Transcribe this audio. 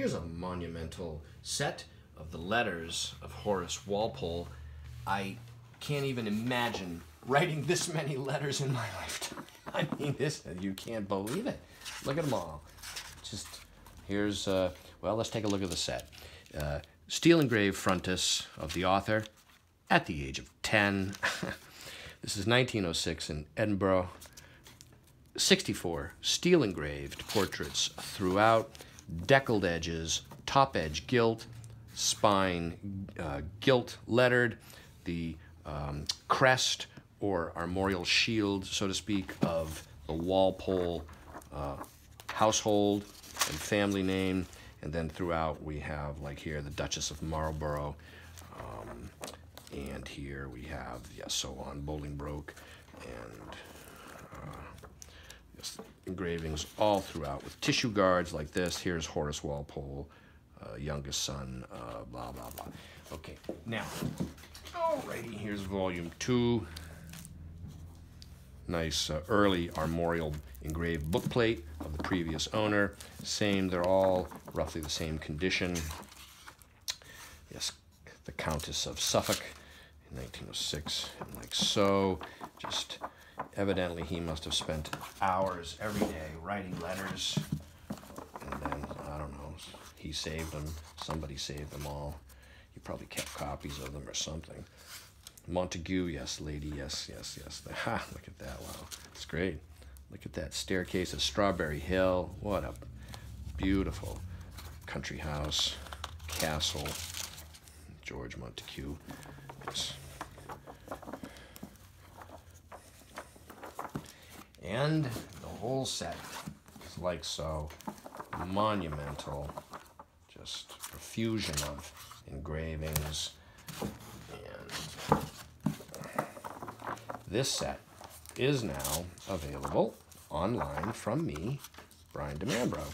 Here's a monumental set of the letters of Horace Walpole. I can't even imagine writing this many letters in my lifetime. I mean, this, you can't believe it. Look at them all. Just, here's, uh, well, let's take a look at the set. Uh, steel engraved frontis of the author at the age of 10. this is 1906 in Edinburgh. 64 steel engraved portraits throughout, deckled edges, top edge gilt, spine uh, gilt lettered, the um, crest or armorial shield, so to speak, of the Walpole uh, household and family name. And then throughout we have, like here, the Duchess of Marlborough. Um, and here we have, yes, so on, Bolingbroke. And uh, yes, engravings all throughout with tissue guards like this. Here's Horace Walpole, uh, youngest son, uh, blah, blah, blah. Okay, now, alrighty, here's volume two. Nice uh, early armorial engraved bookplate of the previous owner. Same, they're all roughly the same condition. Yes, the Countess of Suffolk 1906, and like so. Just evidently he must have spent hours every day writing letters. And then, I don't know, he saved them, somebody saved them all. He probably kept copies of them or something. Montagu, yes, lady, yes, yes, yes. Ha, look at that, wow, it's great. Look at that staircase of Strawberry Hill. What a beautiful country house, castle. George Montagu. And the whole set is like so monumental. Just profusion of engravings. And this set is now available online from me, Brian DiMambro.